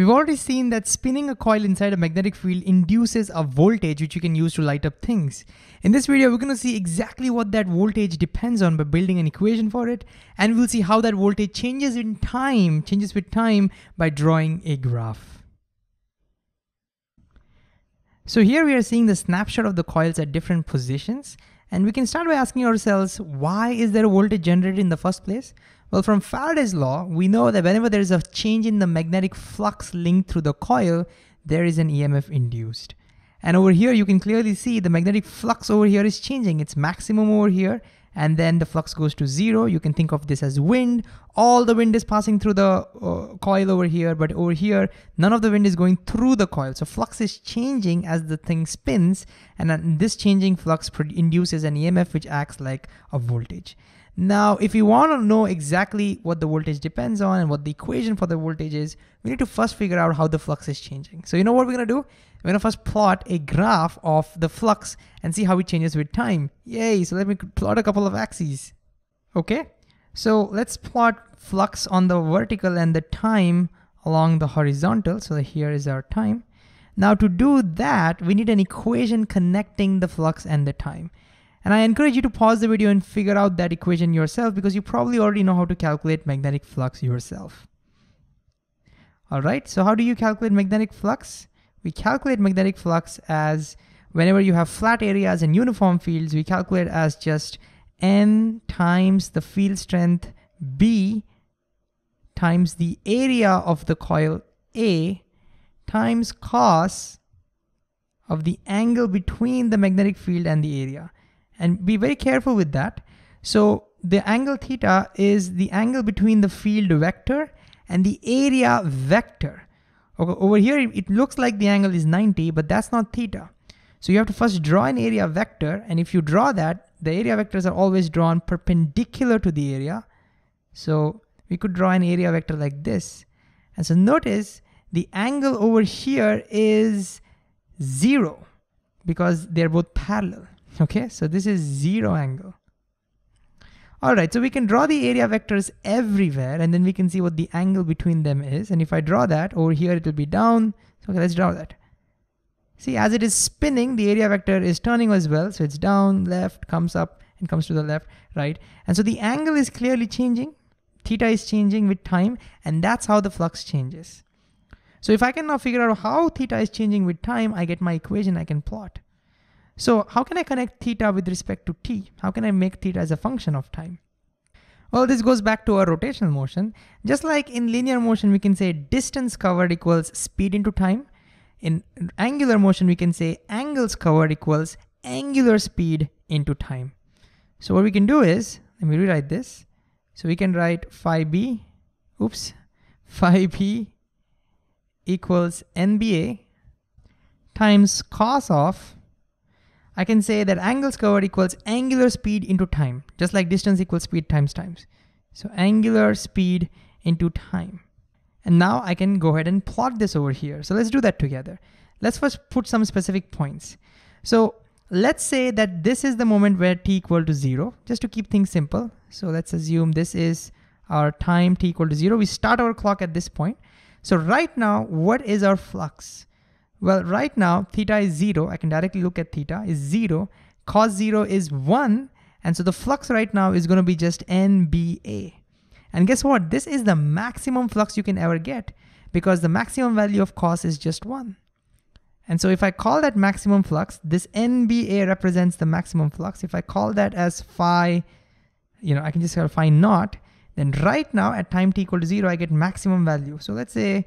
We've already seen that spinning a coil inside a magnetic field induces a voltage which you can use to light up things. In this video, we're gonna see exactly what that voltage depends on by building an equation for it, and we'll see how that voltage changes in time, changes with time by drawing a graph. So here we are seeing the snapshot of the coils at different positions, and we can start by asking ourselves, why is there a voltage generated in the first place? Well, from Faraday's law, we know that whenever there is a change in the magnetic flux linked through the coil, there is an EMF induced. And over here, you can clearly see the magnetic flux over here is changing. It's maximum over here, and then the flux goes to zero. You can think of this as wind. All the wind is passing through the uh, coil over here, but over here, none of the wind is going through the coil. So flux is changing as the thing spins, and this changing flux induces an EMF which acts like a voltage. Now, if you want to know exactly what the voltage depends on and what the equation for the voltage is, we need to first figure out how the flux is changing. So you know what we're gonna do? We're gonna first plot a graph of the flux and see how it changes with time. Yay, so let me plot a couple of axes. Okay, so let's plot flux on the vertical and the time along the horizontal. So here is our time. Now to do that, we need an equation connecting the flux and the time. And I encourage you to pause the video and figure out that equation yourself because you probably already know how to calculate magnetic flux yourself. All right, so how do you calculate magnetic flux? We calculate magnetic flux as whenever you have flat areas and uniform fields, we calculate as just N times the field strength B times the area of the coil A times cos of the angle between the magnetic field and the area and be very careful with that. So the angle theta is the angle between the field vector and the area vector. Okay, over here, it looks like the angle is 90, but that's not theta. So you have to first draw an area vector, and if you draw that, the area vectors are always drawn perpendicular to the area. So we could draw an area vector like this. And so notice the angle over here is zero because they're both parallel. Okay, so this is zero angle. All right, so we can draw the area vectors everywhere and then we can see what the angle between them is. And if I draw that over here, it will be down. So okay, let's draw that. See, as it is spinning, the area vector is turning as well. So it's down, left, comes up and comes to the left, right? And so the angle is clearly changing. Theta is changing with time and that's how the flux changes. So if I can now figure out how theta is changing with time, I get my equation I can plot. So how can I connect theta with respect to t? How can I make theta as a function of time? Well, this goes back to our rotational motion. Just like in linear motion, we can say distance covered equals speed into time. In angular motion, we can say angles covered equals angular speed into time. So what we can do is, let me rewrite this. So we can write phi b, oops, phi b equals NBA times cos of I can say that angles covered equals angular speed into time, just like distance equals speed times times. So angular speed into time. And now I can go ahead and plot this over here. So let's do that together. Let's first put some specific points. So let's say that this is the moment where t equal to zero, just to keep things simple. So let's assume this is our time t equal to zero. We start our clock at this point. So right now, what is our flux? Well, right now, theta is zero. I can directly look at theta is zero. Cos zero is one. And so the flux right now is gonna be just NBA. And guess what? This is the maximum flux you can ever get because the maximum value of cos is just one. And so if I call that maximum flux, this NBA represents the maximum flux. If I call that as phi, you know, I can just call phi naught, then right now at time t equal to zero, I get maximum value. So let's say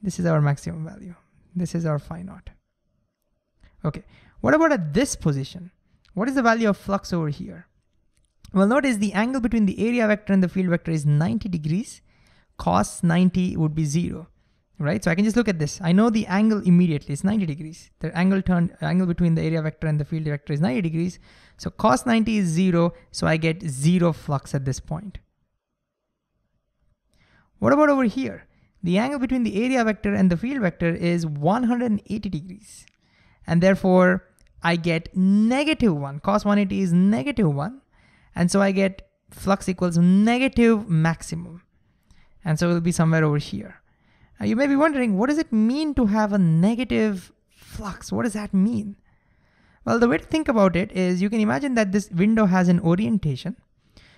this is our maximum value. This is our phi naught. Okay, what about at this position? What is the value of flux over here? Well, notice the angle between the area vector and the field vector is 90 degrees. Cos 90 would be zero, right? So I can just look at this. I know the angle immediately, it's 90 degrees. The angle turn angle between the area vector and the field vector is 90 degrees. So cos 90 is zero, so I get zero flux at this point. What about over here? The angle between the area vector and the field vector is 180 degrees. And therefore, I get negative 1. Cos 180 is negative 1. And so I get flux equals negative maximum. And so it will be somewhere over here. Now you may be wondering, what does it mean to have a negative flux? What does that mean? Well, the way to think about it is you can imagine that this window has an orientation.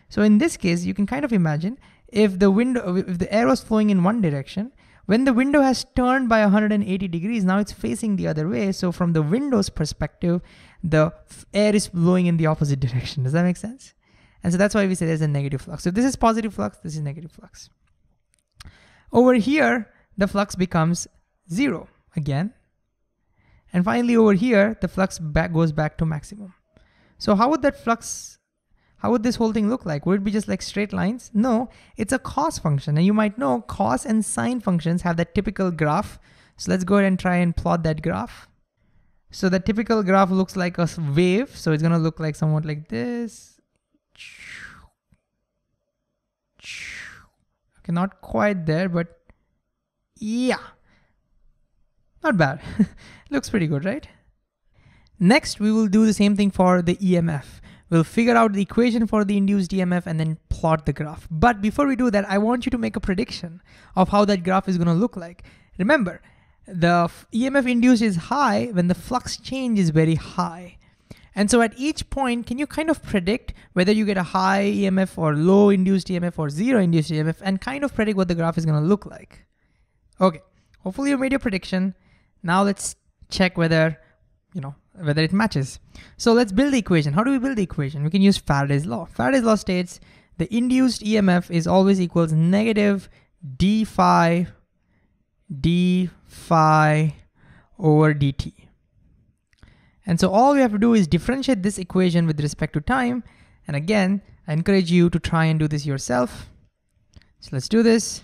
So in this case, you can kind of imagine if the window, if the air was flowing in one direction, when the window has turned by 180 degrees, now it's facing the other way. So from the window's perspective, the air is blowing in the opposite direction. Does that make sense? And so that's why we say there's a negative flux. So this is positive flux, this is negative flux. Over here, the flux becomes zero again. And finally over here, the flux back goes back to maximum. So how would that flux, how would this whole thing look like? Would it be just like straight lines? No, it's a cos function. And you might know cos and sine functions have that typical graph. So let's go ahead and try and plot that graph. So the typical graph looks like a wave. So it's gonna look like somewhat like this. Okay, not quite there, but yeah, not bad. Looks pretty good, right? Next, we will do the same thing for the EMF. We'll figure out the equation for the induced EMF and then plot the graph. But before we do that, I want you to make a prediction of how that graph is gonna look like. Remember, the EMF induced is high when the flux change is very high. And so at each point, can you kind of predict whether you get a high EMF or low induced EMF or zero induced EMF and kind of predict what the graph is gonna look like? Okay, hopefully you made your prediction. Now let's check whether, you know, whether it matches. So let's build the equation. How do we build the equation? We can use Faraday's law. Faraday's law states the induced EMF is always equals negative d phi d phi over dt. And so all we have to do is differentiate this equation with respect to time. And again, I encourage you to try and do this yourself. So let's do this.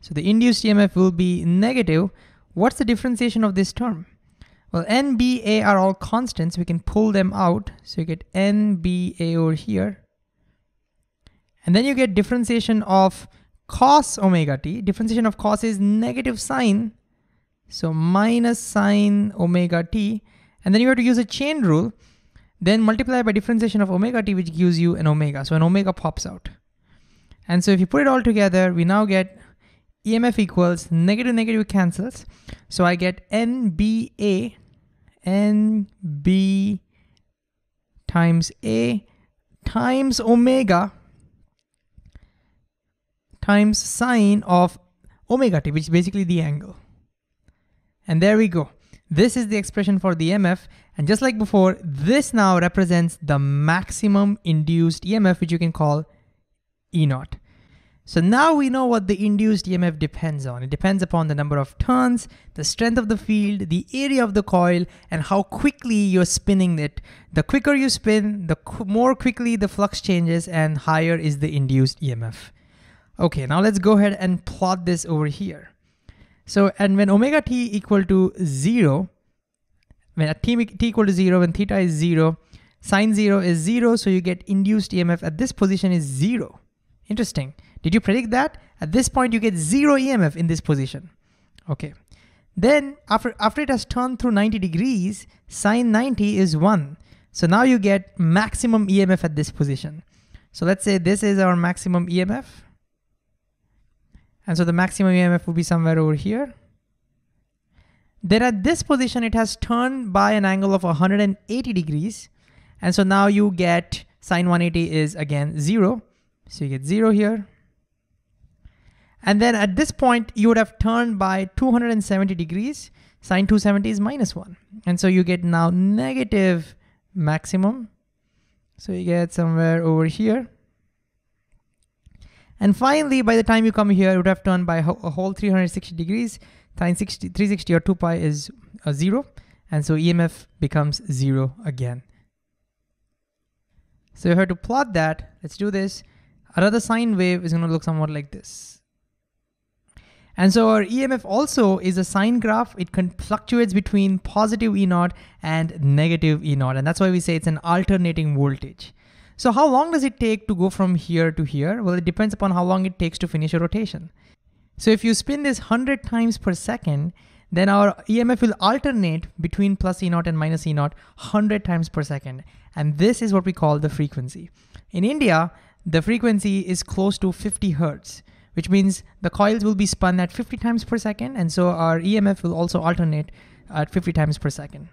So the induced EMF will be negative. What's the differentiation of this term? Well, N, B, A are all constants. We can pull them out. So you get N, B, A over here. And then you get differentiation of cos omega t. Differentiation of cos is negative sine. So minus sine omega t. And then you have to use a chain rule. Then multiply by differentiation of omega t, which gives you an omega. So an omega pops out. And so if you put it all together, we now get EMF equals negative negative cancels. So I get NBA, NB times A times omega times sine of omega t, which is basically the angle. And there we go. This is the expression for the EMF. And just like before, this now represents the maximum induced EMF, which you can call E naught. So now we know what the induced EMF depends on. It depends upon the number of turns, the strength of the field, the area of the coil, and how quickly you're spinning it. The quicker you spin, the qu more quickly the flux changes and higher is the induced EMF. Okay, now let's go ahead and plot this over here. So, and when omega t equal to zero, when at t, t equal to zero, when theta is zero, sine zero is zero, so you get induced EMF at this position is zero. Interesting. Did you predict that? At this point, you get zero EMF in this position. Okay. Then after, after it has turned through 90 degrees, sine 90 is one. So now you get maximum EMF at this position. So let's say this is our maximum EMF. And so the maximum EMF will be somewhere over here. Then at this position, it has turned by an angle of 180 degrees. And so now you get sine 180 is again zero. So you get zero here. And then at this point, you would have turned by 270 degrees. Sine 270 is minus one. And so you get now negative maximum. So you get somewhere over here. And finally, by the time you come here, it would have turned by a whole 360 degrees. Sine 60, 360 or 2 pi is a zero. And so EMF becomes zero again. So you have to plot that, let's do this. Another sine wave is gonna look somewhat like this. And so our EMF also is a sine graph. It can fluctuates between positive E naught and negative E naught. And that's why we say it's an alternating voltage. So how long does it take to go from here to here? Well, it depends upon how long it takes to finish a rotation. So if you spin this 100 times per second, then our EMF will alternate between plus E naught and minus E naught 100 times per second. And this is what we call the frequency. In India, the frequency is close to 50 hertz which means the coils will be spun at 50 times per second, and so our EMF will also alternate at 50 times per second.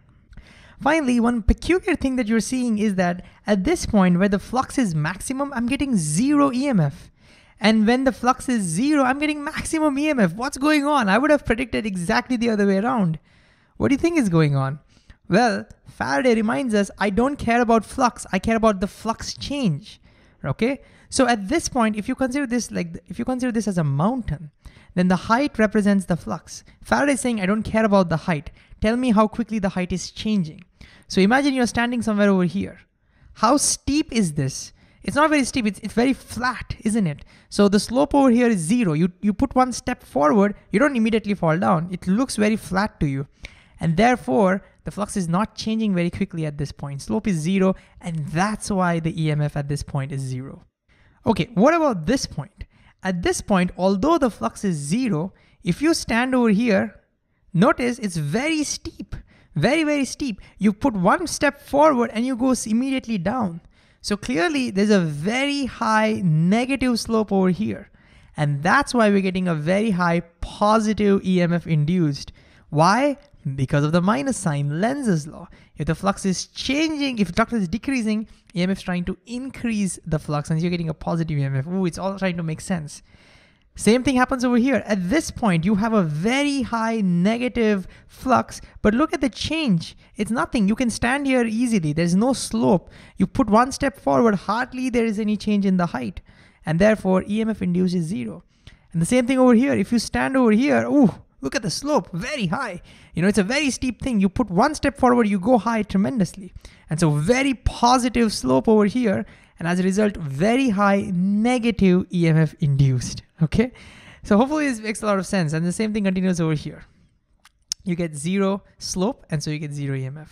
Finally, one peculiar thing that you're seeing is that at this point where the flux is maximum, I'm getting zero EMF. And when the flux is zero, I'm getting maximum EMF. What's going on? I would have predicted exactly the other way around. What do you think is going on? Well, Faraday reminds us, I don't care about flux, I care about the flux change, okay? So at this point, if you consider this like, if you consider this as a mountain, then the height represents the flux. Faraday is saying, I don't care about the height. Tell me how quickly the height is changing. So imagine you're standing somewhere over here. How steep is this? It's not very steep, it's, it's very flat, isn't it? So the slope over here is zero. You, you put one step forward, you don't immediately fall down. It looks very flat to you. And therefore, the flux is not changing very quickly at this point. Slope is zero, and that's why the EMF at this point is zero. Okay, what about this point? At this point, although the flux is zero, if you stand over here, notice it's very steep, very, very steep. You put one step forward and you go immediately down. So clearly there's a very high negative slope over here. And that's why we're getting a very high positive EMF induced. Why? Because of the minus sign, Lenz's law. If the flux is changing, if the flux is decreasing, EMF is trying to increase the flux and you're getting a positive EMF. Ooh, it's all trying to make sense. Same thing happens over here. At this point, you have a very high negative flux, but look at the change. It's nothing. You can stand here easily. There's no slope. You put one step forward, hardly there is any change in the height. And therefore, EMF induced is zero. And the same thing over here. If you stand over here, ooh, look at the slope, very high. You know, it's a very steep thing. You put one step forward, you go high tremendously. And so very positive slope over here. And as a result, very high negative EMF induced okay? So hopefully this makes a lot of sense. And the same thing continues over here. You get zero slope, and so you get zero EMF.